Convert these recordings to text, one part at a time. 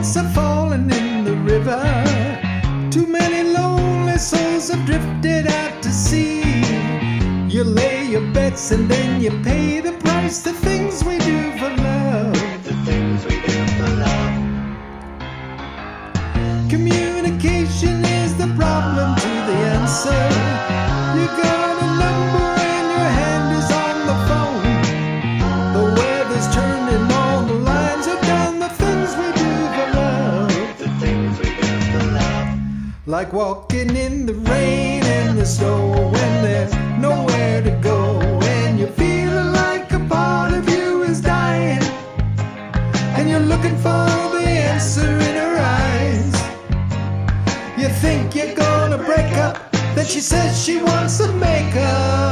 drops have fallen in the river. Too many lonely souls have drifted out to sea. You lay your bets and then you pay the price. The things we do for love. The things we do for love. Communication is the problem to the answer. Like walking in the rain and the snow when there's nowhere to go. And you're feeling like a part of you is dying. And you're looking for the answer in her eyes. You think you're gonna break up, then she says she wants to make up.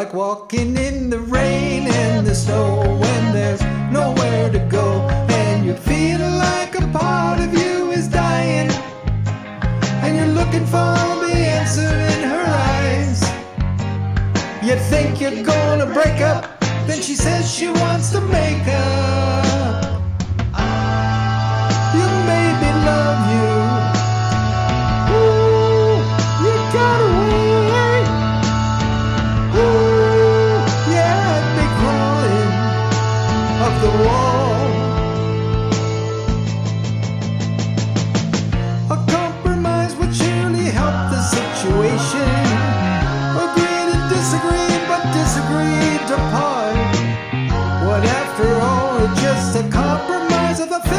Like walking in the rain and the snow when there's nowhere to go. And you feel like a part of you is dying. And you're looking for the answer in her eyes. You think you're gonna break up, then she says she wants to make up. The wall. A compromise would surely help the situation. But to part. What after all, just a compromise of the